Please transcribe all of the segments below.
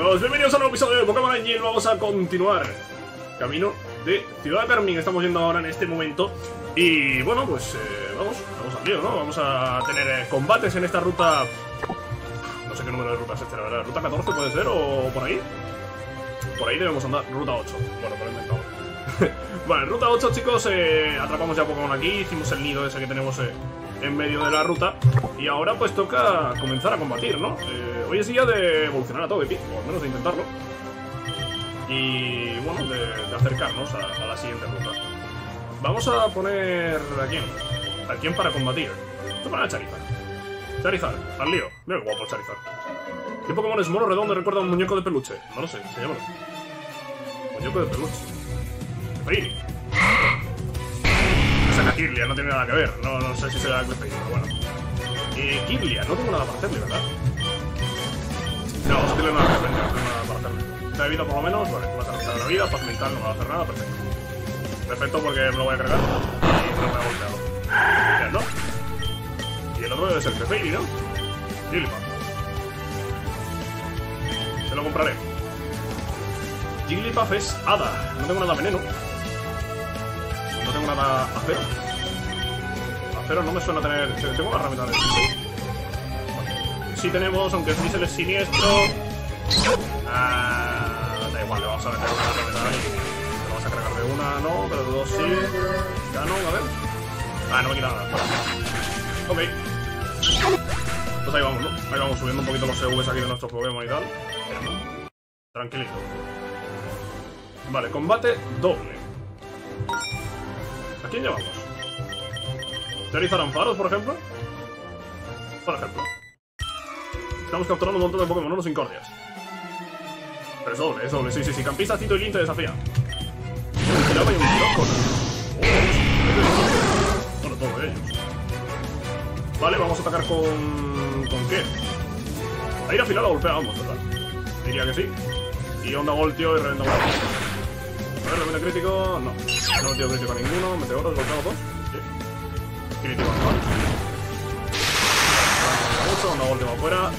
chicos, bienvenidos a un nuevo episodio de Pokémon Angel Vamos a continuar Camino de Ciudad Carmín Estamos yendo ahora en este momento. Y bueno, pues eh, vamos, vamos al lío, ¿no? Vamos a tener eh, combates en esta ruta. No sé qué número de rutas es, la verdad. ¿Ruta 14 puede ser o por ahí? Por ahí debemos andar, ruta 8 Bueno, por el inventado Vale, ruta 8 chicos, eh, atrapamos ya Pokémon aquí. Hicimos el nido ese que tenemos en medio de la ruta. Y ahora pues toca comenzar a combatir, ¿no? Eh, hoy es día de evolucionar a Togepi, o al menos de intentarlo Y bueno, de, de acercarnos a, a, la siguiente ruta Vamos a poner a quién ¿A quién para combatir? Vamos a a Charizard Charizard, al lío Mira qué guapo Charizard ¿Qué Pokémon es mono redondo recuerda a un muñeco de peluche? No lo sé, se llama Muñeco de peluche Fairy Esa Kirlia no tiene nada que ver. No, no sé si será Clefairy, pero bueno. Eh, Kirlia, no tengo nada para hacerle, ¿verdad? La vida por lo menos, vale, va a hacer la vida, paz mental, no va a hacer nada, perfecto. Perfecto porque me lo voy a cargar y no me ha golpeado. Y el otro debe ser Clefairy, ¿no? Jigglypuff. Se lo compraré. Jigglypuff es Hada. No tengo nada veneno. No tengo nada acero. Acero no me suena tener. Tengo una ramita de Sí tenemos, aunque Snizzle es siniestro. Ah, vamos a meter una ahí. Lo vas a cargar de una, no, pero de dos sí. Gano, a ver. Ah, no me quita nada. Ok. Pues ahí vamos, ¿no? Ahí vamos subiendo un poquito los EVs aquí de nuestros Pokémon y tal. Tranquilito. Vale, combate doble. ¿A quién llevamos? ¿Charizard Ampharos, por ejemplo? Por ejemplo. Estamos capturando un montón de Pokémon, unos incordias. Pero es doble, es doble, sí, sí, sí. Campista, Tito y Link te desafía. Un tiraba y un tirón Bueno, todos ellos. Vale, vamos a atacar con... ¿Con qué? A ir a final a golpear, vamos, total. Diría que sí. Y onda voltio y reventa golpeo. A ver, remete crítico. No. No metido crítico a ninguno. Meteoros, golpeado dos. Sí. Crítico normal. Mucho, una última afuera.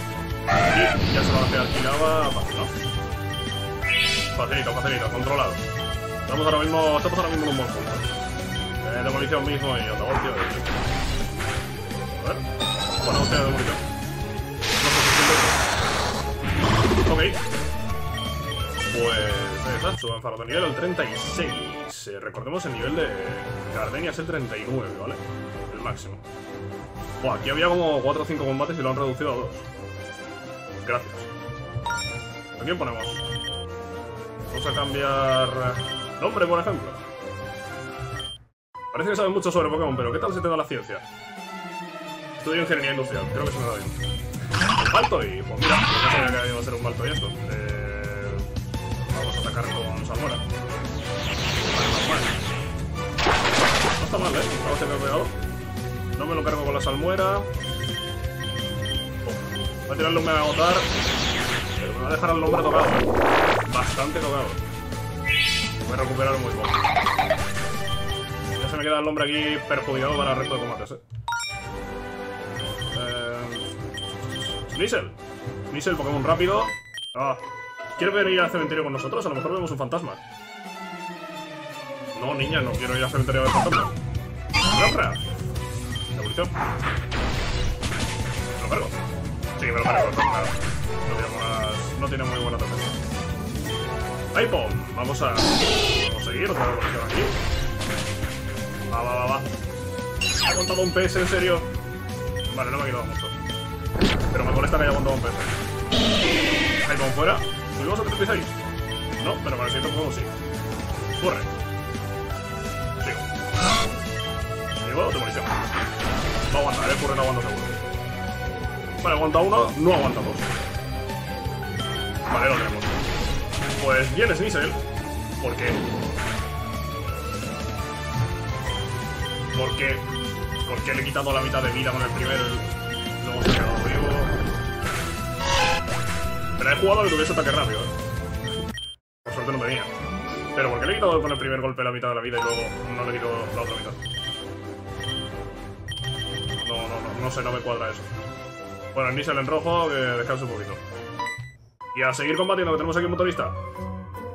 Y ya se va a hacer alquilaba. Fácil, ¿no? Facilito, facilito, controlado. Estamos ahora mismo. Estamos ahora mismo en un buen punto. Eh, demolición mismo y onda voltio. A ver. Bueno, hostia de demolición. Ok. Pues faro de nivel al 36. Eh, recordemos el nivel de Gardenia es el 39, ¿vale? El máximo. Buah, aquí había como 4 o 5 combates y lo han reducido a 2. Gracias. ¿A quién ponemos? Vamos a cambiar nombre, por ejemplo. Parece que sabes mucho sobre Pokémon, pero ¿qué tal se te da la ciencia? Estudio Ingeniería Industrial, creo que se me da bien. Un Balto y, pues mira, no sabía que iba a ser un Balto y esto. Eh, vamos a atacar con Salmuera. No está mal, ¿eh? Vamos a tener pegado. No me lo cargo con la Salmuera. Oh, voy a tirarle un mega agotar. Pero me va a dejar al hombre tocado. Bastante tocado. Voy a recuperar muy poco. Ya se me queda el hombre aquí perjudicado para el resto de combates, eh. Sneasel. Sneasel, Pokémon rápido. Ah. ¿Quieres venir al cementerio con nosotros? A lo mejor vemos un fantasma. No, niña, no quiero ir al cementerio a ver fantasma. Evolución. ¿Me lo cargo? Sí, me lo cargo. No, buenas... no tiene muy buena defensa. iPhone. Vamos a... Vamos a seguir otra evolución aquí. Va, va, va, va. ¿Ha contado un PS, en serio? Vale, no me ha quedado mucho. Pero me molesta que haya aguantado un. Ahí como fuera. ¿Subimos a 36? No, pero para el siguiente juego sí. Corre. Sigo. Sigo, demolición. Va a aguantar, eh. Corre no aguanta seguro. Vale, aguanta uno, no aguanta dos. Vale, lo tenemos. Pues bien Sneasel. ¿Por qué? Porque... Porque le he quitado la mitad de vida con el primer Luego se quedado vivo. La he jugado que tuviese ataque rápido, ¿eh? Por suerte no tenía. Pero ¿por qué le he quitado con el primer golpe la mitad de la vida y luego no le quito la otra mitad? No, no, no, no sé, no me cuadra eso. Bueno, el Nissel en rojo, que descanse un poquito. Y a seguir combatiendo, que tenemos aquí un motorista.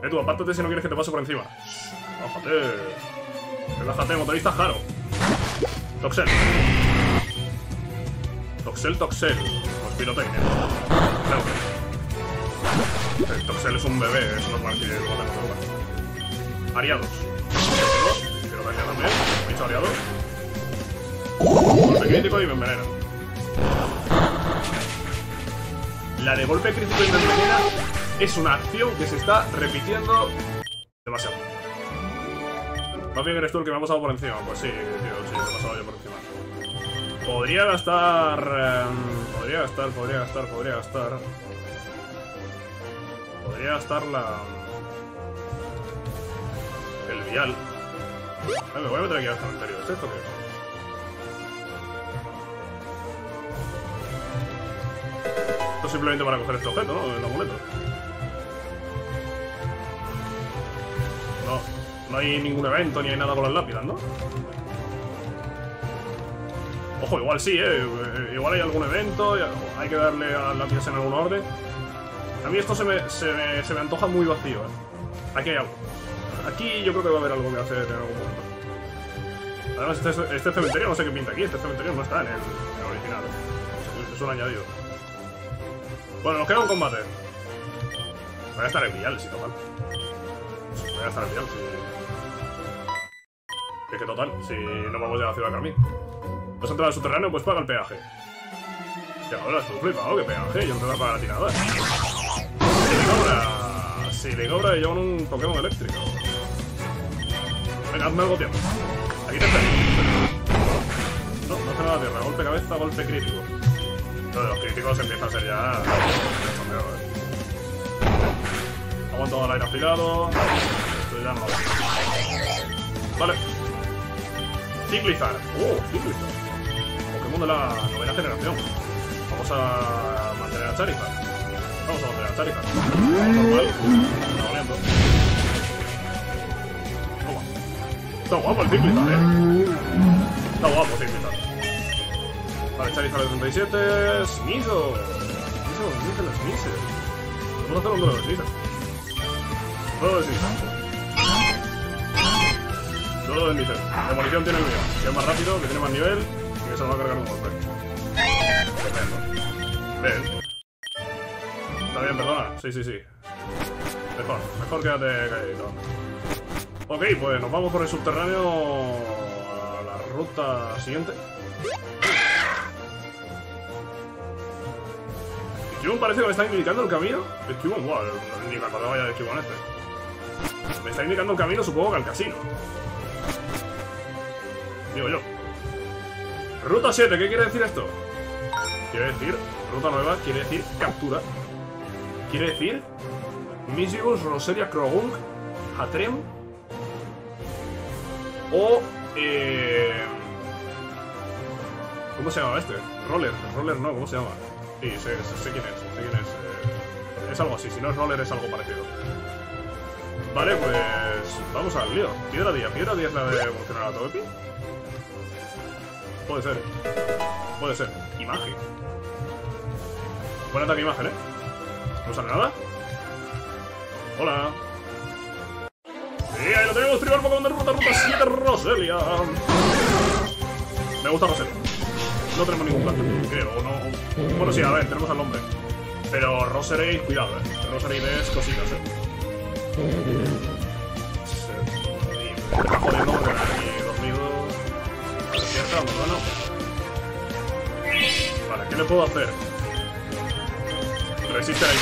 Eh, tú, apártate si no quieres que te pase por encima. Relájate. Relájate, motorista Jaro. Toxel. Toxel, Toxel. Pues pirotecnia. Claro. El Toxel es un bebé, es normal que lo maten lugar. Ariados. Pirotecnia también. Bicho aliado. Golpe crítico y me envenena. La de golpe crítico y me envenena es una acción que se está repitiendo demasiado. Más bien eres tú el que me ha pasado por encima. Pues sí, tío, sí, te he pasado yo por encima. Podría gastar... em, podría gastar, podría gastar, podría gastar... Podría gastar la... El vial. Me voy a meter aquí al cementerio. ¿Es esto qué? Simplemente para coger este objeto, ¿no? El amuleto. No, no hay ningún evento ni hay nada con las lápidas, ¿no? Ojo, igual sí, ¿eh? Eh, Igual hay algún evento, hay que darle a las lápidas en algún orden. A mí esto se me, se me, se me antoja muy vacío, ¿eh? Aquí hay algo. Aquí yo creo que va a haber algo que hacer en algún momento. Además, este, este cementerio no sé qué pinta aquí. Este cementerio no está en el, en el original. ¿eh? Es un añadido. Bueno, nos queda un combate. Voy a gastar el vial, si total. Voy a gastar el vial, si... Es que total, si no vamos a la ciudad de Carmín. ¿Vas a entrar al subterráneo? Pues paga el peaje. Ya ahora tú flipado, ¿qué peaje? Yo no te voy a pagar a ti nada. Si le cobra... Si le cobra, llevan un Pokémon eléctrico. Venga, hazme algo tiempo. Aquí te espero. No, no hace nada tierra. Golpe cabeza, golpe crítico. De los críticos empieza a ser ya... Aguanto el aire afilado. Esto ya no lo veo. Vale. Ciclizar. Oh, Ciclizar. Pokémon de la novena generación. Vamos a mantener a Charizard. Vamos a mantener a Charizard. Vamos. Está valiendo. Toma. Está guapo el Ciclizar, eh. Está guapo Ciclizar. Vale, Charizard de 37. Sneasel. Sneasel, Sneasel, Sneasel. Vamos a hacer un duelo de Sneasel. Duelo de Sneasel. Duelo de Sneasel. Demolición tiene el mío. Que es más rápido, que tiene más nivel y que se lo va a cargar un golpe. Bien. Está bien, perdona. Sí, sí, sí. Mejor. Mejor quédate calladito. Ok, pues nos vamos por el subterráneo a la ruta siguiente. Cubone parece que me está indicando el camino. El Cubone, wow, ni me acordaba ya del Cubone este. Me está indicando el camino, supongo que al casino. Digo yo. Ruta 7, ¿qué quiere decir esto? Quiere decir, ruta nueva, quiere decir captura. Quiere decir Misibus, Roseria, Krogung, Hatrem o... Eh, ¿Cómo se llama este? Roller, Roller no, ¿cómo se llama? Sí, sé, sé- quién es, sé quién es. eh, es algo así, si no es Roller es algo parecido. Vale, pues vamos al lío. Piedra 10, Piedra 10 la de evolucionar a Togepi. Puede ser. Puede ser. Imagen. Buen ataque imagen, ¿eh? ¿No sale nada? Hola. Sí, ahí lo tenemos, primer Pokémon de ruta, ruta 7, Roselia. Me gusta Roselia. No tenemos ningún plan, creo, o no. Bueno, sí, a ver, tenemos al hombre. Pero Roserade, cuidado, eh. Roserade es cositas, eh. Sí, jodiendo porque me aquí dormido. Despierta. No. Vale, ¿qué le puedo hacer? Resiste ahí.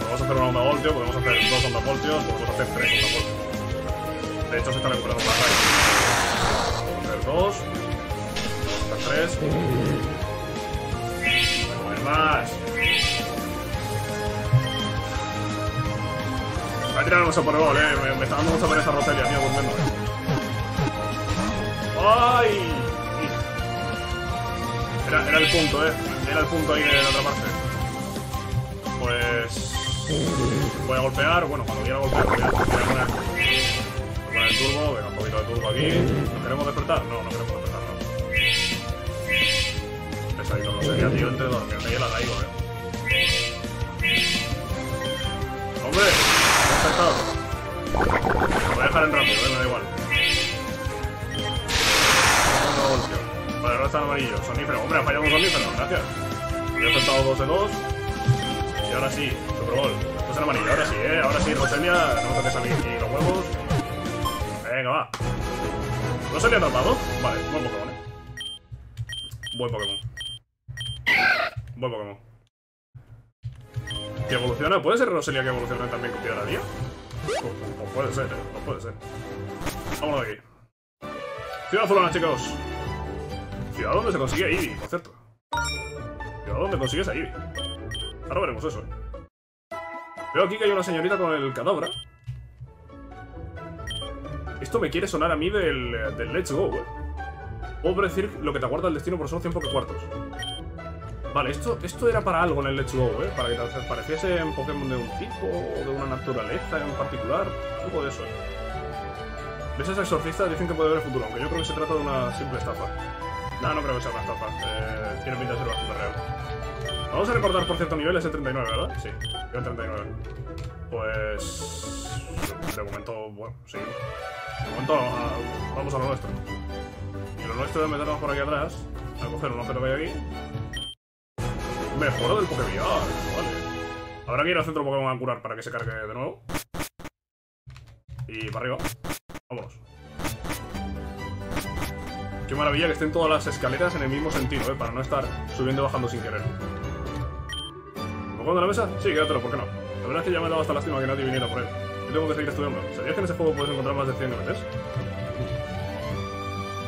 Podemos hacer una onda voltio, podemos hacer dos ondas voltios, podemos hacer tres ondas voltios. De hecho, se está recuperando más raíz. A dos. A hacer tres. No hay más. Voy a tirar mucho por gol, eh. Me, me está dando mucha pereza Roselia, tío, durmiendo. ¡Ay! Era, el punto, eh. Era el punto ahí de la otra parte. Pues. Voy a golpear. Bueno, cuando quiera golpear, voy a, voy a poner. Voy a el turbo. Venga, aquí. ¿No queremos despertar? No, no queremos despertar, no. Pesadito, sé. Ya, tío, entre dormirme y la traigo, eh. ¡Hombre! ¿Cómo has estado? Lo voy a dejar en rápido, eh, me da igual. Vale, ahora está en amarillo. Sonífero. Hombre, ha fallado un sonífero. Gracias. Yo he soltado 2 de 2. Y ahora sí, Super Bowl. Esto es en amarillo. Ahora sí, eh. Ahora sí, Roselia. No me toques a mí. Y los huevos. Venga, va. ¿Roselia atrapado? Vale, buen Pokémon, eh. Buen Pokémon. Buen Pokémon. ¿Que evoluciona? ¿Puede ser Roselia que evolucione también con piedra día? Pues puede ser, eh. Puede ser. Vámonos de aquí. Ciudad Azulana, chicos. Ciudad donde se consigue Eevee, por cierto. Ciudad donde consigues a Eevee. Ahora veremos eso. eh. Veo aquí que hay una señorita con el cadabra. Esto me quiere sonar a mí del, del Let's Go, eh. Puedo predecir lo que te aguarda el destino por solo 100 cuartos. Vale, esto, esto era para algo en el Let's Go, ¿eh? Para que pareciese en Pokémon de un tipo o de una naturaleza en particular. Algo de eso. ¿Ves a ese exorcista? Dicen que puede ver el futuro, aunque yo creo que se trata de una simple estafa. No, no creo que sea una estafa. Eh, tiene pinta de ser bastante real. Vamos a recordar por cierto nivel ese 39, ¿verdad? Sí, nivel 39. Pues... De momento, bueno, sí. De momento, ah, vamos a lo nuestro. Y lo nuestro es meternos por aquí atrás, a coger un objeto que hay aquí. Mejora del Pokémon, vale. Habrá que ir al centro Pokémon a curar para que se cargue de nuevo. Y para arriba. Vámonos. Qué maravilla que estén todas las escaleras en el mismo sentido, ¿eh? Para no estar subiendo y bajando sin querer. ¿Pokémon de la mesa? Sí, quédatelo, ¿por qué no? La verdad es que ya me ha dado hasta lástima que nadie viniera por él. Yo tengo que seguir estudiando. ¿Sabías que en ese juego puedes encontrar más de 100 NPCs?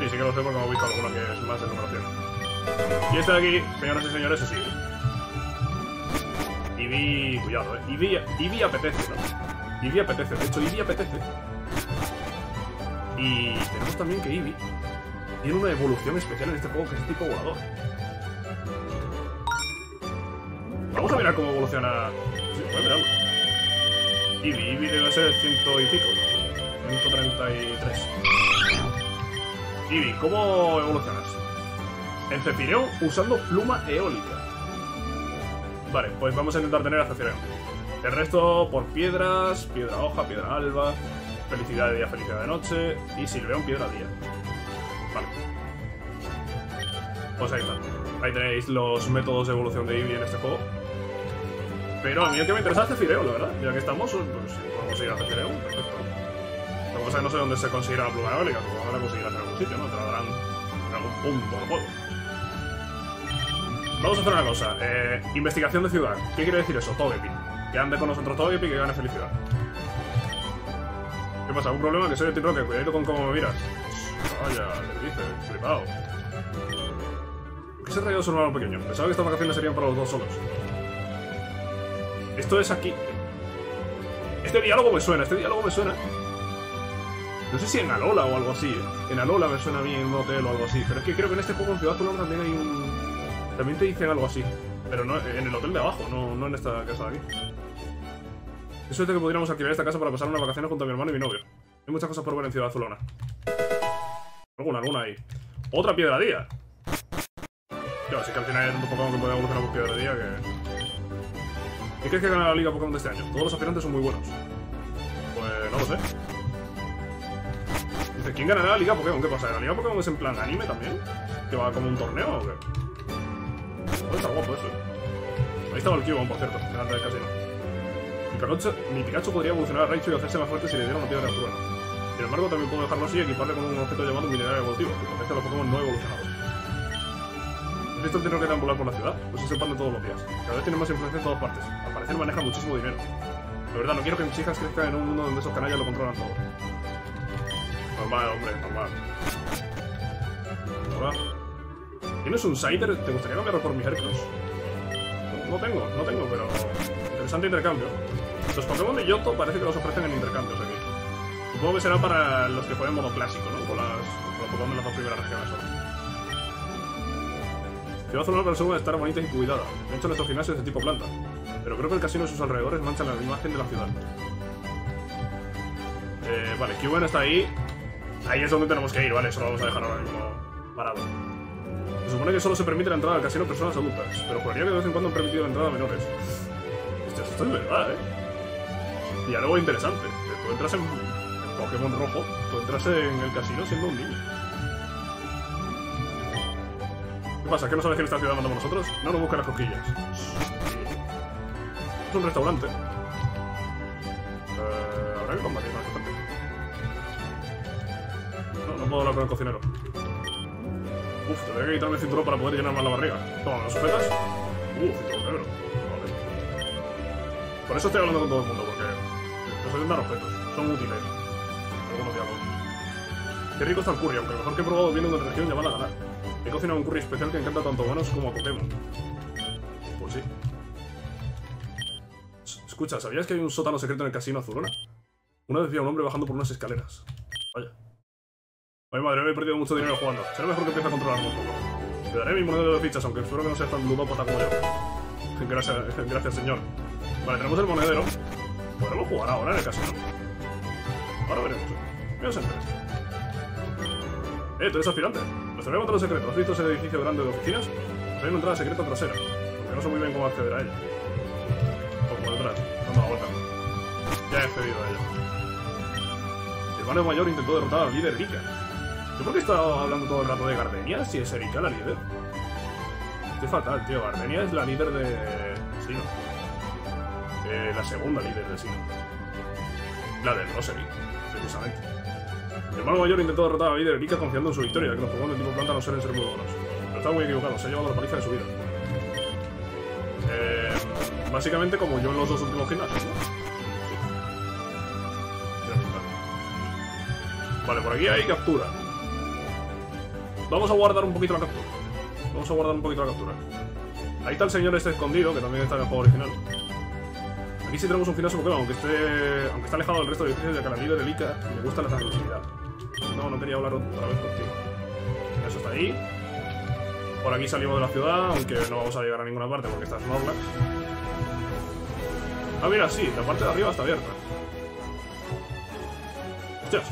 Sí, sí que lo sé porque hemos visto alguna que es más de numeración. Y este de aquí, señoras y señores, es Eevee. Eevee... Cuidado, eh. Eevee, Eevee apetece, ¿no? Eevee apetece. De hecho, Eevee apetece. Y tenemos también que Eevee tiene una evolución especial en este juego que es tipo volador. Vamos a mirar cómo evoluciona... Sí, voy a mirarlo. Eevee, Eevee debe ser ciento y pico. 133. Eevee, ¿cómo evolucionas? En Cefireon usando pluma eólica. Vale, pues vamos a intentar tener a Cefireon. El resto por piedras, piedra hoja, piedra alba, felicidad de día, felicidad de noche y Silveon, piedra día. Vale. Pues ahí está. Ahí tenéis los métodos de evolución de Eevee en este juego. Pero a mí el que me interesa es Cefireon, la verdad. Ya que estamos, pues podemos ir a Cefireon, perfecto. Lo que pasa es que no sé dónde se conseguirá la pluma eólica, supongo que la conseguirás en algún sitio, ¿no? Te la darán en algún punto del juego. Vamos a hacer una cosa. Eh, investigación de ciudad. ¿Qué quiere decir eso? Togepi. Que ande con nosotros Togepi y que gane felicidad. ¿Qué pasa? ¿Un problema? Que soy de Team Rocket. Cuidado con cómo me miras. Vaya, le dice, flipado. ¿Por qué se ha traído su hermano pequeño? Pensaba que estas vacaciones serían para los dos solos. Esto es aquí. Este diálogo me suena, este diálogo me suena. No sé si en Alola o algo así. ¿eh? En Alola me suena bien en un hotel o algo así. Pero es que creo que en este juego en Ciudad Azulana también hay un. También te dicen algo así. Pero no en el hotel de abajo, no, no en esta casa de aquí. Es suerte que pudiéramos alquilar esta casa para pasar unas vacaciones junto a mi hermano y mi novio. Hay muchas cosas por ver en Ciudad Azulona. Alguna, alguna ahí. Otra piedra día. Claro, sí que al final hay tanto Pokémon que puede evolucionar por piedra día que. ¿Qué crees que gana la liga Pokémon de este año? Todos los aspirantes son muy buenos. Pues no lo sé. Dice, ¿quién ganará la liga Pokémon? ¿Qué pasa? ¿La liga Pokémon es en plan anime también? ¿Que va como un torneo o qué? Estar guapo eso. Ahí estaba el Cubone, por cierto, delante del casino. Mi Pikachu, mi Pikachu podría evolucionar a Raichu y hacerse más fuerte si le diera una piedra de trueno. Sin embargo, también puedo dejarlo así y equiparle con un objeto llamado mineral evolutivo, que protege a los Pokémon no evolucionados. ¿Has visto el tiro que deambular por la ciudad? Pues se pan todos los días. Cada vez tiene más influencia en todas partes. Al parecer maneja muchísimo dinero. De verdad, no quiero que mis hijas crezcan en un mundo donde esos canallas lo controlan todo. Normal, hombre, normal. Hola. ¿Tienes un Cider? ¿Te gustaría cambiarlo por mi Hercules? No, no tengo, no tengo, pero... Interesante intercambio. Los Pokémon de Yoto parece que los ofrecen en intercambios aquí. Supongo que será para los que jueguen modo clásico, ¿no? Con, las, con los Pokémon de las dos primeras regiones solo. Ciudad presume de estar bonita y cuidada. De hecho, nuestro gimnasio es de tipo planta. Pero creo que el casino y sus alrededores manchan la imagen de la ciudad. Eh, vale, Cubone está ahí. Ahí es donde tenemos que ir, ¿vale? Eso lo vamos a dejar ahora mismo parado. supone que solo se permite la entrada al casino personas adultas, pero juraría que de vez en cuando han permitido la entrada a menores. Esto es verdad, ¿eh? Y algo interesante, tú entras en, en Pokémon Rojo, tú entras en el casino siendo un niño. Pasa? ¿Que no sabes que en esta ciudad mandamos nosotros? No nos busquen las cosquillas. Es un restaurante. Eh, Habrá que combatir con esta gente. No, no puedo hablar con el cocinero. Uf, tendría que quitarme el cinturón para poder llenar más la barriga. Toma, ¿me lo sujetas? Uf, cinturón negro. Vale. Por eso estoy hablando con todo el mundo, porque suelen dar objetos. Son útiles. Algunos diálogos. Qué rico está el curry, aunque el mejor que he probado viene de una región llamada Galar. He cocinado un curry especial que encanta tanto a humanos como a Pokémon. Pues sí. Escucha, ¿sabías que hay un sótano secreto en el casino Azulona? Una vez vi a un hombre bajando por unas escaleras. Vaya. Ay madre, me he perdido mucho dinero jugando. Será mejor que empiece a controlarlo un poco. Te daré mi monedero de fichas, aunque espero que no seas tan ludópata como yo. Gracias, gracias, señor. Vale, tenemos el monedero. Podremos jugar ahora en el casino. Ahora veremos. Menos interés. Eh, tú eres aspirante. Nos voy a contar un secreto. ¿Has visto ese edificio grande de oficinas? Pues hay una entrada secreta trasera. Aunque no sé muy bien cómo acceder a ella. Pues por detrás, dando la vuelta. Ya he accedido a ella. El hermano mayor intentó derrotar al líder Rika. ¿Yo por qué he estado hablando todo el rato de Gardenia si es Erika la líder? Estoy fatal, tío. Gardenia es la líder de Sino. Eh, la segunda líder de Sino. La del Rosary, precisamente. El hermano mayor intentó derrotar a líder Erika confiando en su victoria, que los Pokémon de tipo planta no suelen ser muy buenos. Pero estaba muy equivocado, se ha llevado la paliza de su vida. Eh, básicamente como yo en los dos últimos gimnasios, ¿no? Está. Vale, por aquí hay captura. Vamos a guardar un poquito la captura. Vamos a guardar un poquito la captura. Ahí está el señor este escondido, que también está en el juego original. Aquí sí tenemos un gimnasio Pokémon, aunque esté, aunque está alejado del resto de edificios, ya que a la líder de Lika le gusta la tranquilidad. No, no quería hablar otra vez contigo. Eso está ahí. Por aquí salimos de la ciudad, aunque no vamos a llegar a ninguna parte porque está Snorlax. Ah, mira, sí, la parte de arriba está abierta. Hostias.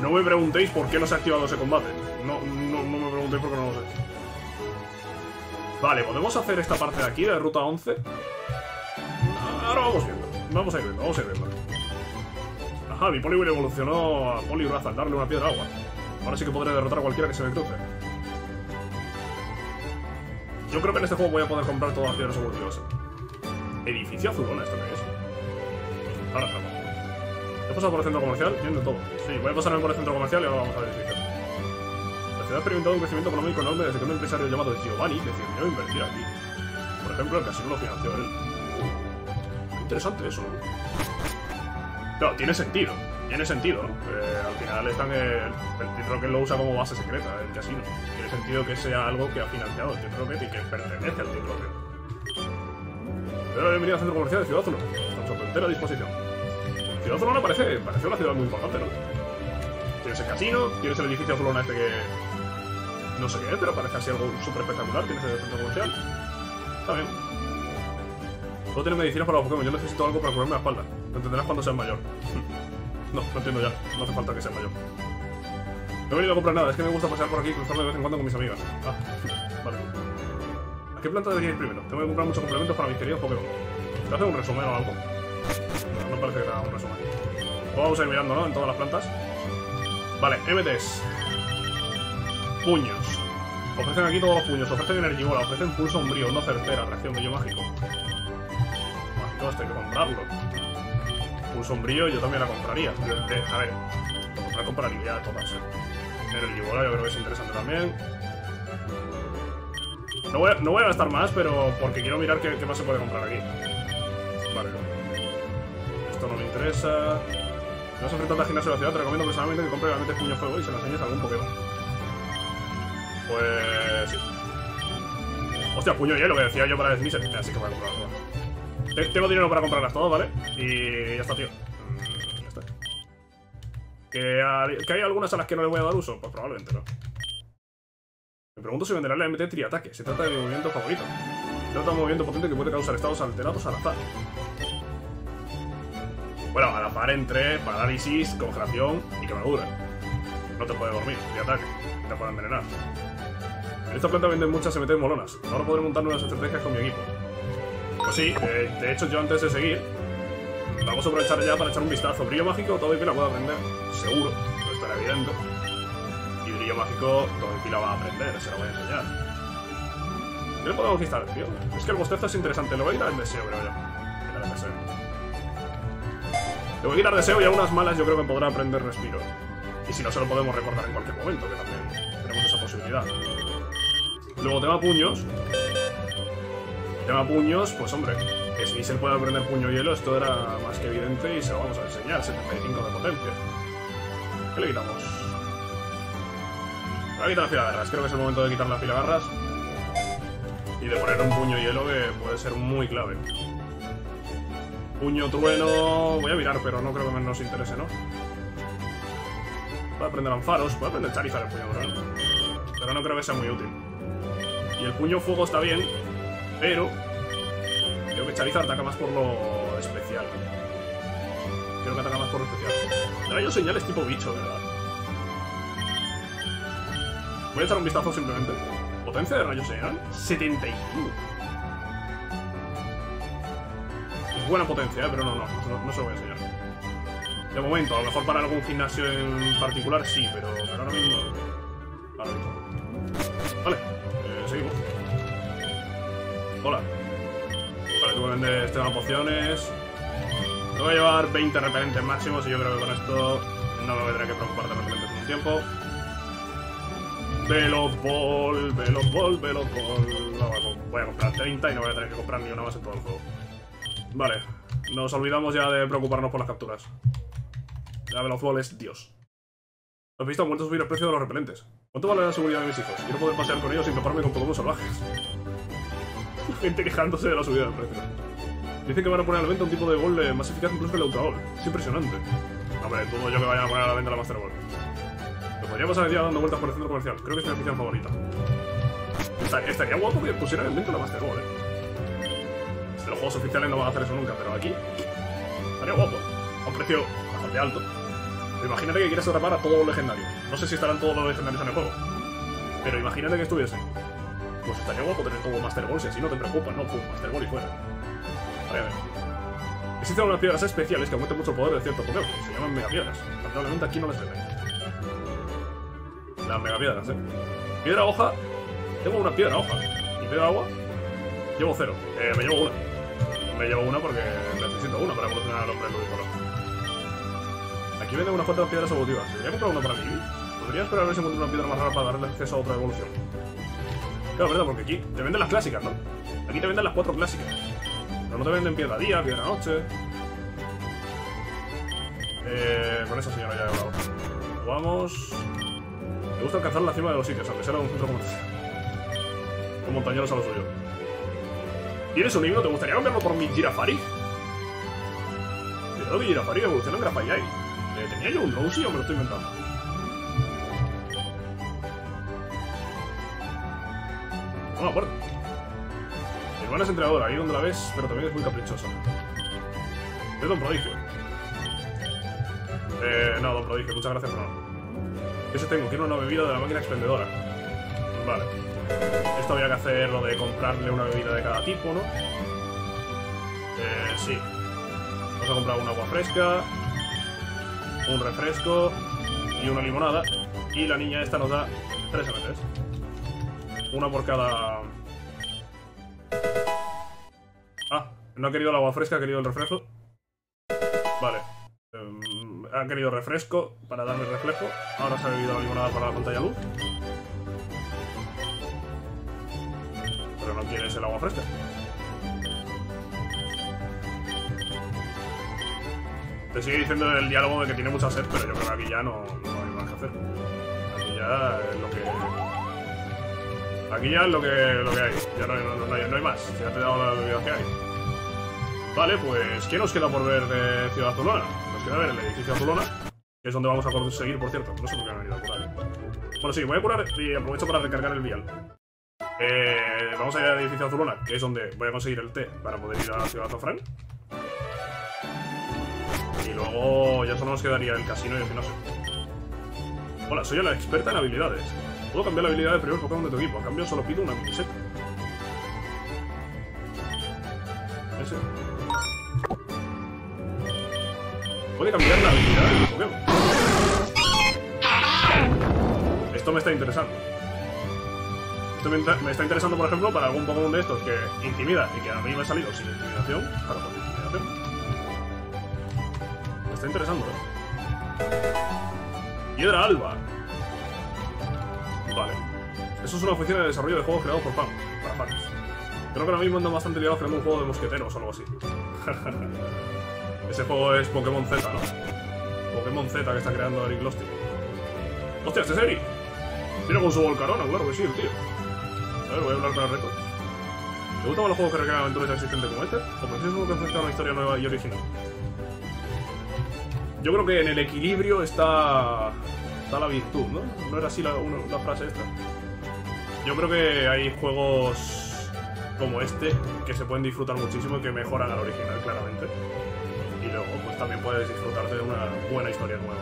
No me preguntéis por qué no se ha activado ese combate. No, no, no me preguntéis porque no lo sé. Vale, podemos hacer esta parte de aquí, de ruta 11. Ahora vamos viendo. Vamos a ir viendo, vamos a ir viendo. Ajá, mi Poliwhirl evolucionó a Poliwrath al darle una piedra agua. Ahora sí que podré derrotar a cualquiera que se me cruce. Yo creo que en este juego voy a poder comprar todas las piedras evolutivas. Edificio azulona, ¿esto qué es? Ahora estamos. ¿He pasado por el centro comercial? Viendo todo. Sí, voy a pasarme por el centro comercial y ahora vamos al edificio. La ciudad ha experimentado un crecimiento económico enorme desde que un empresario llamado Giovanni decidió invertir aquí. Por ejemplo, el casino lo financió él. Interesante eso, ¿no? Claro, tiene sentido. Tiene sentido. Eh, al final están el, el Team lo usa como base secreta el casino. Tiene sentido que sea algo que ha financiado el Team Rocket y que pertenece al Team Rocket. Pero bienvenido al centro comercial de Ciudad Azul. A tu entera disposición. Ciudad Azulona parece, parece una ciudad muy importante, ¿no? Tienes el casino, tienes el edificio azulona este que... No sé qué es, pero parece así algo súper espectacular. Tienes el centro comercial. Está bien. Puedo tener medicinas para los Pokémon. Yo necesito algo para curarme la espalda. Lo entenderás cuando seas mayor. No, no entiendo ya. No hace falta que sea mayor. No he venido a comprar nada. Es que me gusta pasear por aquí y cruzarme de vez en cuando con mis amigas. Ah, vale. ¿A qué planta debería ir primero? Tengo que comprar muchos complementos para mis queridos Pokémon. ¿Te hace un resumen o algo? No, no parece que te un resumen. Vamos a ir mirando, ¿no? En todas las plantas. Vale, MTs. Puños. Ofrecen aquí todos los puños. Ofrecen energibola, ofrecen pulso umbrío, onda certera, reacción brillo mágico. Mágico, este hay que comprarlo. Pulso umbrío yo también la compraría. A ver, la compraría todas, eh. Energibola yo creo que es interesante también. No voy, a, no voy a gastar más, pero porque quiero mirar qué, más se puede comprar aquí. Vale. Esto no me interesa. Si vas a enfrentar al gimnasio de la ciudad, te recomiendo personalmente que compres realmente puño fuego y se lo enseñes a algún Pokémon. Pues... Hostia, puño hielo, que decía yo para Sneasel. Así que voy a. Te- Tengo dinero para comprarlas todas, ¿vale? Y ya está, tío. Mm, ya está. ¿Que, hay- ¿Que hay algunas a las que no le voy a dar uso? Pues probablemente no. Me pregunto si venderá la MT Triataque. Se trata de mi movimiento favorito. Se trata de un movimiento potente que puede causar estados alterados al azar. Bueno, al azar entre parálisis, congelación y quemadura. No te puede dormir, Triataque. te puedan envenenar. En esta planta venden muchas MT molonas. Ahora podré montar nuevas estrategias con mi equipo. Pues sí, eh, de hecho yo antes de seguir, vamos a aprovechar ya para echar un vistazo. Brillo mágico, todo pila puedo aprender, seguro, no estará evidente. Y brillo mágico, todo pila va a aprender, se lo voy a enseñar. ¿Qué le podemos quitar, tío? Es que el bostezo es interesante, lo voy a quitar el deseo, creo yo. El deseo. Le voy a quitar deseo y a unas malas yo creo que podrá aprender respiro. Y si no, se lo podemos recordar en cualquier momento, que también tenemos esa posibilidad. Luego tema puños. Tema puños, pues hombre, que si se puede aprender puño hielo, esto era más que evidente y se lo vamos a enseñar. 75 de potencia. ¿Qué le quitamos? Voy a quitar las filagarras. Creo que es el momento de quitar las filagarras. Y de poner un puño hielo que puede ser muy clave. Puño trueno... Voy a mirar, pero no creo que nos interese, ¿no? Puedo aprender anfaros, puedo aprender Charizard el puño trueno. Pero no creo que sea muy útil. Y el puño fuego está bien, pero creo que Charizard ataca más por lo especial. Creo que ataca más por lo especial. Rayos señales tipo bicho, ¿verdad? Voy a echar un vistazo simplemente. Potencia de rayos señal, 75. Es buena potencia, ¿eh? pero no, no, no, no se lo voy a enseñar. De momento, a lo mejor para algún gimnasio en particular sí, pero ahora mismo... Ahora mismo. Vale, eh, seguimos. Hola. Vale, tú me vendes este pociones. Me voy a llevar 20 repelentes máximos y yo creo que con esto no me tendré que preocupar de repelentes en un tiempo. Ball, Veloz Ball. No, voy a comprar 30 y no voy a tener que comprar ni una más en todo el juego. Vale, nos olvidamos ya de preocuparnos por las capturas. La Veloz Ball es Dios. Has visto, han vuelto a subir el precio de los repelentes. ¿Cuánto vale la seguridad de mis hijos? Quiero poder pasear con ellos sin toparme con Pokémon salvajes. Gente quejándose de la subida del precio. Dicen que van a poner a la venta un tipo de gol más eficaz incluso que el Ball. Es impresionante. Hombre, dudo yo que vayan a poner a la venta la Master Ball. Me podría pasar el dando vueltas por el centro comercial. Creo que es mi afición favorita. Estaría, estaría guapo que pusieran en venta la Master Ball, eh. Este, los juegos oficiales no van a hacer eso nunca, pero aquí... Estaría guapo. A un precio bastante alto. Imagínate que quieres atrapar a todos los legendarios. No sé si estarán todos los legendarios en el juego. Pero imagínate que estuviesen. Pues estaría guapo tener todo Master Ball, si así no te preocupas, ¿no? Pum, Master Ball y fuera. Vale, a ver. Existen unas piedras especiales que aumentan mucho el poder de ciertos Pokémon. Se llaman megapiedras. Lamentablemente aquí no les venden. Las megapiedras, ¿eh? Piedra hoja. Tengo una piedra hoja. ¿Y piedra agua? Llevo cero. Eh, me llevo una. Me llevo una porque necesito una para evolucionar al hombre ludícola. Aquí venden unas cuantas piedras evolutivas. ¿Debería comprar una para mí? Podría esperar a ver si encuentro una piedra más rara para darle acceso a otra evolución. Claro, verdad, porque aquí te venden las clásicas, ¿no? Aquí te venden las cuatro clásicas. Pero no te venden piedra día, piedra noche. Eh, con esa señora ya he hablado. Vamos. Me gusta alcanzar la cima de los sitios, aunque sea un centro comercial. Con montañeros a lo suyo. ¿Tienes un himno? ¿Te gustaría cambiarlo por mi Girafari? Cuidado que Girafari evoluciona en Grafallai. Eh, ¿Tenía yo un Rousey o me lo estoy inventando? No me acuerdo. Mi hermana es entrenadora, ahí donde la ves, pero también es muy caprichosa. Es Don Prodigio. Eh, no, Don Prodigio, muchas gracias, pero no. Tengo, quiero una bebida de la máquina expendedora. Vale. Esto había que hacer lo de comprarle una bebida de cada tipo, ¿no? Eh, sí. Vamos a comprar un agua fresca, un refresco y una limonada. Y la niña esta nos da tres MTs. Una por cada... no ha querido el agua fresca, ha querido el refresco. Vale. Um, ha querido refresco para darme reflejo. Ahora se ha bebido la limonada para la pantalla luz. Pero no quieres el agua fresca. Te sigue diciendo el diálogo de que tiene mucha sed, pero yo creo que aquí ya no, no hay más que hacer. Aquí ya es lo que... Aquí ya es lo que, lo que hay. Ya no no, no hay, no hay más. Ya te he dado las bebidas que hay. Vale, pues ¿qué nos queda por ver de Ciudad Azulona? Nos queda ver el edificio Azulona, que es donde vamos a conseguir, por cierto. No sé por qué me han ido a curar. Bueno, sí, voy a curar y aprovecho para recargar el vial. Eh, vamos a ir al edificio Azulona, que es donde voy a conseguir el té para poder ir a Ciudad Azafrán. Y luego ya solo nos quedaría el casino y el gimnasio. Hola, soy la experta en habilidades. Puedo cambiar la habilidad del primer Pokémon de tu equipo. A cambio, solo pido una miniset. Ese. Puede cambiar la habilidad del Pokémon. Esto me está interesando. Esto me, está interesando, por ejemplo, para algún Pokémon de estos que intimida y que a mí me ha salido sin intimidación. Me está interesando, ¿eh? Piedra Alba. Vale. Eso es una oficina de desarrollo de juegos creados por fans, para fans. Creo que ahora mismo andan bastante liados creando un juego de mosqueteros o algo así. Ese juego es Pokémon Z, ¿no? Pokémon Z que está creando Eric Losty. ¡Hostia, este es Eric! Con su volcarona, claro que sí, el tío. A ver, voy a hablar con el reto. ¿Te gustan los juegos que recrean aventuras existentes como este? ¿O prefieres uno que ofrezca una historia nueva y original? Yo creo que en el equilibrio está, está la virtud, ¿no? ¿No era así la frase esta? Yo creo que hay juegos como este que se pueden disfrutar muchísimo y que mejoran al original, claramente. Y luego, pues también puedes disfrutarte de una buena historia nueva.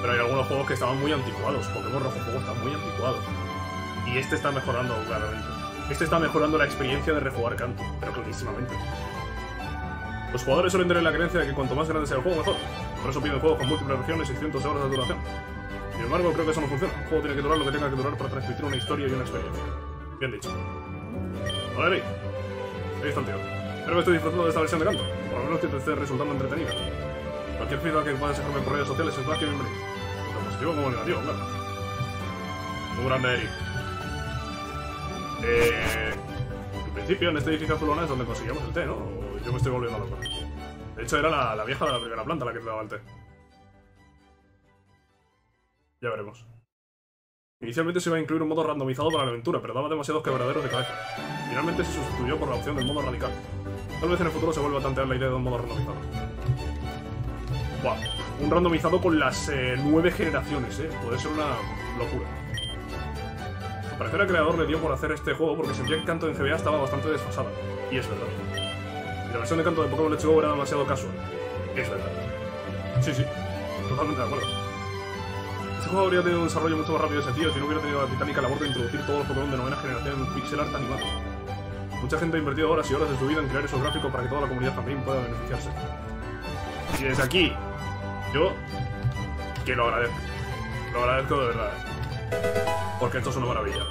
Pero hay algunos juegos que estaban muy anticuados. Pokémon Rojo Fuego está muy anticuado. Y este está mejorando, claramente. Este está mejorando la experiencia de rejugar canto, pero clarísimamente. Los jugadores suelen tener la creencia de que cuanto más grande sea el juego, mejor. Por eso piden juegos con múltiples regiones y cientos de horas de duración. Sin embargo, creo que eso no funciona. El juego tiene que durar lo que tenga que durar para transmitir una historia y una experiencia. Bien dicho. Hola, Eric. Ahí Espero que estés disfrutando de esta versión de canto. Por lo menos que te esté resultando entretenida. Cualquier feedback que puedas dejarme por redes sociales es más que bienvenido. Tanto positivo como negativo, claro. Muy grande, Eric. Eh... En principio, en este edificio azulona es donde conseguíamos el té, ¿no? Yo me estoy volviendo loco. De hecho, era la, la vieja de la primera planta la que te daba el té. Ya veremos. Inicialmente se iba a incluir un modo randomizado para la aventura, pero daba demasiados quebraderos de cabeza. Finalmente se sustituyó por la opción del modo radical. Tal vez en el futuro se vuelva a tantear la idea de un modo randomizado. Buah, un randomizado con las eh, nueve generaciones, ¿eh? Puede ser una locura. Al parecer el creador le dio por hacer este juego porque sentía que Canto en GBA estaba bastante desfasada. Y es verdad. Y la versión de Canto de Pokémon Let's Go era demasiado casual. Es verdad. Sí, sí. Totalmente de acuerdo. Este juego habría tenido un desarrollo mucho más rápido ese tío si no hubiera tenido la titánica labor de introducir todos los Pokémon de novena generación en pixel art animado. Mucha gente ha invertido horas y horas de su vida en crear esos gráficos para que toda la comunidad también pueda beneficiarse. Y desde aquí, yo, que lo agradezco. Lo agradezco de verdad. Porque esto es una maravilla.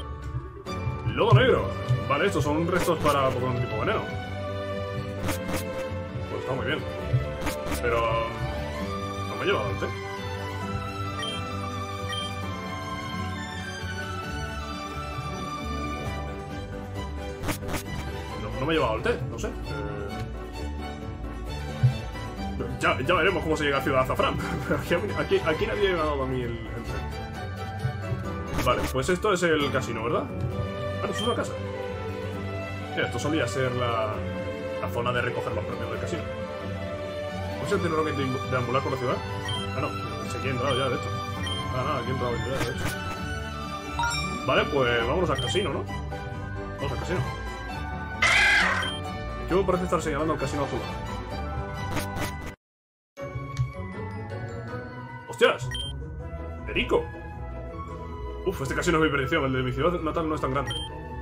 Lodo negro. Vale, estos son restos para Pokémon tipo veneno. Pues está muy bien. Pero... No me he llevado el té. No, no me he llevado el té, no sé. Eh... Ya, veremos cómo se llega a Ciudad Azafrán. aquí, aquí, aquí, nadie me ha dado a mí el, el. Vale, pues esto es el casino, ¿verdad? Ah, esto es una casa. Mira, esto solía ser la, zona de recoger los premios del casino. ¿No se tiene que deambular por la ciudad? Ah, no, sí, aquí he entrado ya, de hecho. Ah, nada, aquí he entrado ya, de hecho. Vale, pues vámonos al casino, ¿no? Vamos al casino. ¿Qué me parece estar señalando al casino azul? ¡Hostias! ¡Erico! Uf, este casino es mi predicción, el de mi ciudad natal no es tan grande.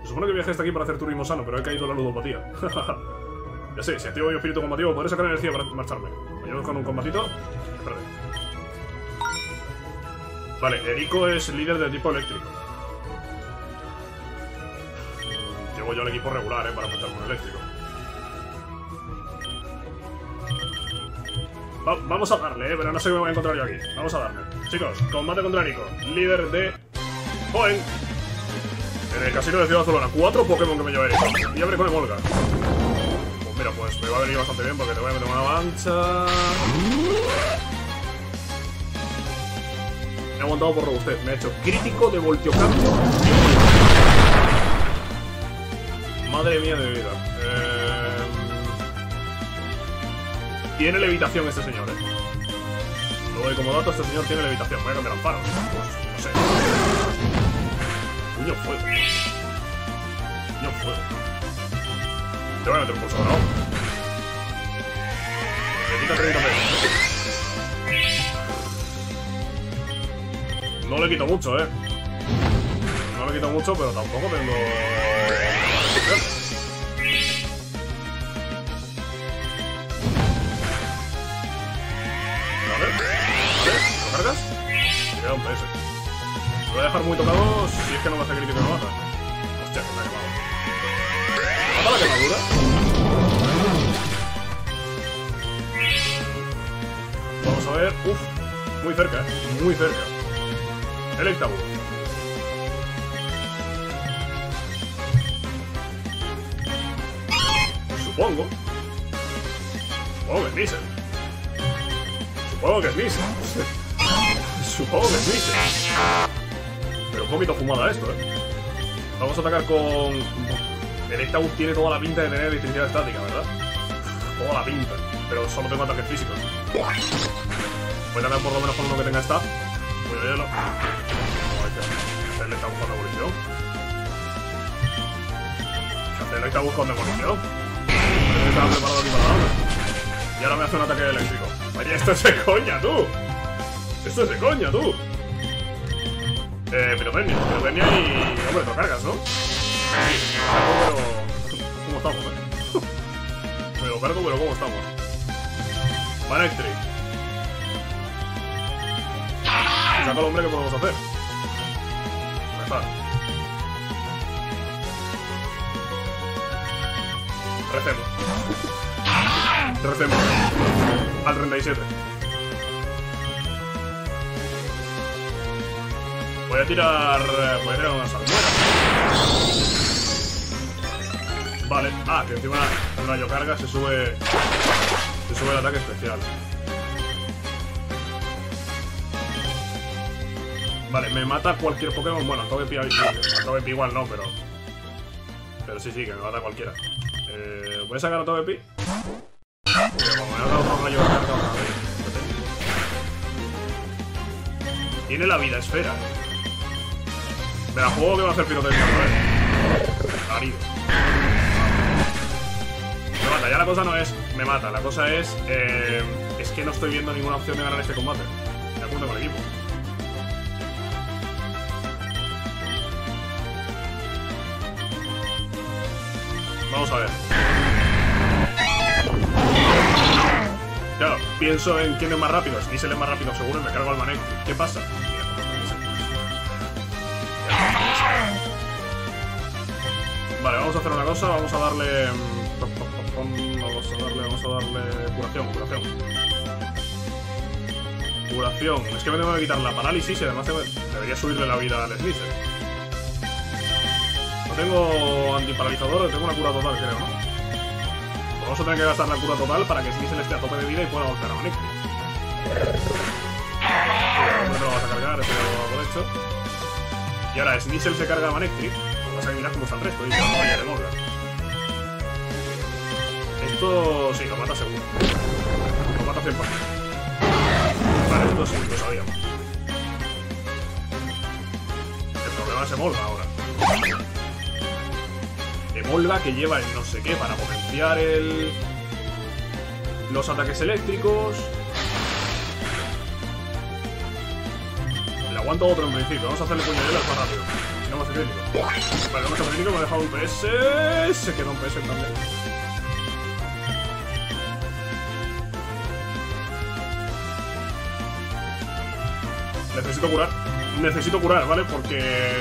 Se supone que viajé hasta aquí para hacer turismo sano, pero he caído la ludopatía. ya sé, si activo mi espíritu combativo podré sacar energía para marcharme. ¿Me con un combatito? Espérate. Vale, Erico es líder del tipo eléctrico. Llevo yo el equipo regular, eh, para enfrentarme con eléctrico. Va vamos a darle, eh, pero no sé qué me voy a encontrar yo aquí. Vamos a darle. Chicos, combate contra Erico, líder de Joen. En el casino de Ciudad Azulona. Cuatro Pokémon que me llevaré. Y abre con el Volga. Pues mira, pues me va a venir bastante bien porque te voy a meter una mancha. Me he aguantado por robustez. Me ha hecho crítico de voltiocambio. Madre mía de vida. Tiene levitación este señor, eh. Luego de como dato, este señor tiene levitación. Voy a cambiar amparo. Pues, no sé. Puño fuego. Puño fuego. Te voy a meter un pulso ahora. Me quita 30 pesos. No le quito mucho, eh. No le quito mucho, pero tampoco tengo... cargas? Me queda un PS. Lo voy a dejar muy tocado si es que no me hace crítico me mata. Hostia, que me ha quemado. ¿Me mata la quemadura? Vamos a ver. Uf, muy cerca, eh. Muy cerca. Electabuzz. Supongo. Supongo que es Nissen. Supongo que es Nissen. Supongo que Nissen. Pero un poquito fumada esto, eh. Vamos a atacar con... Electabuzz tiene toda la pinta de tener electricidad estática, ¿verdad? Toda la pinta. Pero solo tengo ataques físicos. Voy a atacar por lo menos con uno que tenga staff. Voy a verlo. Hacerle está buscando evolución. Hacerle está buscando evolución. Parece que estaba preparado aquí para. Y ahora me hace un ataque eléctrico. Vaya, esto es de coña, tú. Esto es de coña, tú. Eh, pirotecnia, pirotecnia y... Hombre, te lo cargas, ¿no? Sí, pero... ¿Cómo estamos, eh? Me lo cargo, pero ¿cómo estamos? Manectric. Saca al hombre, ¿qué podemos hacer? Rezar. Recemos. Recemos. Al 37. Voy a tirar... Voy a tirar una salmuera. Vale. Ah, que encima el rayo carga se sube... Se sube el ataque especial. Vale, me mata cualquier Pokémon. Bueno, Togepi, Togepi igual no, pero... Pero sí, sí, que me mata cualquiera. Eh, voy a sacar a Togepi. Vez. Tiene la vida esfera. Me la juego que va a hacer pirotecnia otra vez. Arido. Me mata, ya la cosa no es me mata, la cosa es eh, es que no estoy viendo ninguna opción de ganar este combate. De acuerdo con el equipo. Vamos a ver. Claro, pienso en quién es más rápido. Sneasel es más rápido, seguro, y me cargo al Manek. ¿Qué pasa? Vale, vamos a hacer una cosa, vamos a darle... Vamos a darle, vamos a darle... Curación, curación. Curación. Es que me tengo que quitar la parálisis y además debería subirle la vida al Sneasel. No tengo antiparalizador, tengo una cura total, creo, ¿no? Pues vamos a tener que gastar la cura total para que Sneasel esté a tope de vida y pueda golpear a te lo vas a cargar, eso lo he hecho. Y ahora Sneasel se carga a Manectric. Vas a mirar cómo está el resto. Y ya no vaya de Morgan. Esto sí, lo mata seguro. Lo mata 100%. Vale, esto sí, lo sabíamos. El problema es Emolga ahora. Emolga que lleva el no sé qué para potenciar el... Los ataques eléctricos. Le aguanto otro en principio. Vamos a hacerle puñaleras más rápido. Vale, no me ha dejado un PS. Se queda un PS también. Necesito curar. Necesito curar, ¿vale? Porque...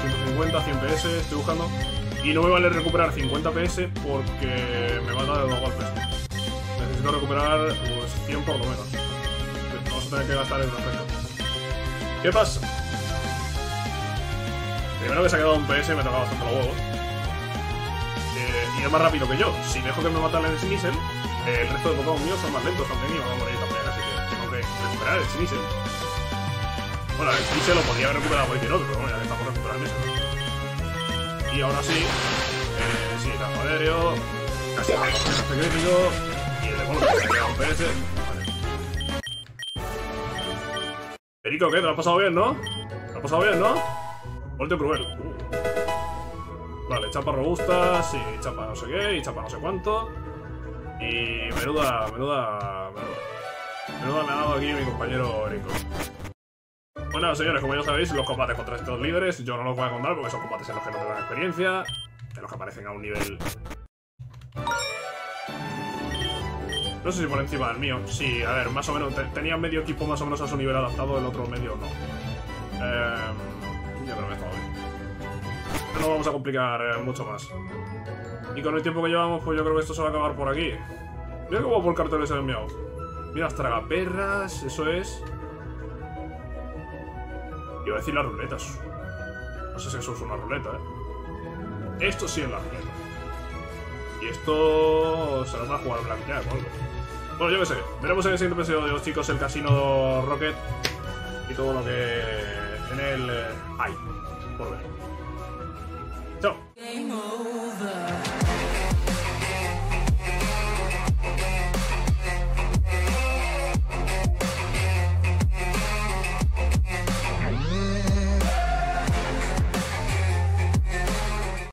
150, 100 PS, estoy buscando. Y no me vale recuperar 50 PS porque me mata de dos golpes. Necesito recuperar pues, 100 por lo menos. Vamos a tener que gastar un efecto. ¿Qué pasa? Primero que se ha quedado un PS me toca bastante los huevos. Eh, y es más rápido que yo. Si dejo que me mata el Sneasel, eh, el resto de Pokémon míos son más lentos también y van a morir también. Así que tengo que recuperar el Sneasel. Bueno, el Sneasel lo podría haber recuperado cualquier otro, pero bueno, ya que estamos recuperando eso. Y ahora sí, eh, sí, trajo aéreo, casi hace crítico, y el demonio que se queda un PS. ¿Qué? ¿Te lo has pasado bien, no? ¿Te lo has pasado bien, no? Volteo cruel. Uh. Vale, chapa robusta, sí, chapa no sé qué, y chapa no sé cuánto. Y menuda, menuda, menuda. Menudo me ha dado aquí mi compañero Rico. Bueno, señores, como ya sabéis, los combates contra estos líderes yo no los voy a contar porque son combates en los que no te dan experiencia, en los que aparecen a un nivel... No sé si por encima del mío. Sí, a ver, más o menos, tenía medio equipo más o menos a su nivel adaptado, el otro medio no. Eh, yo creo que está bien. No lo vamos a complicar eh, mucho más. Y con el tiempo que llevamos, pues yo creo que esto se va a acabar por aquí. Mira cómo por carteles el miau. Mira las tragaperras, eso es. Iba a decir las ruletas. No sé si eso es una ruleta, ¿eh? Esto sí es la ruleta. Y esto... se lo van a jugar blanquear o algo. Bueno, yo qué sé. Veremos en el siguiente episodio, de los chicos, el casino Rocket y todo lo que en él eh, hay por ver. Chao.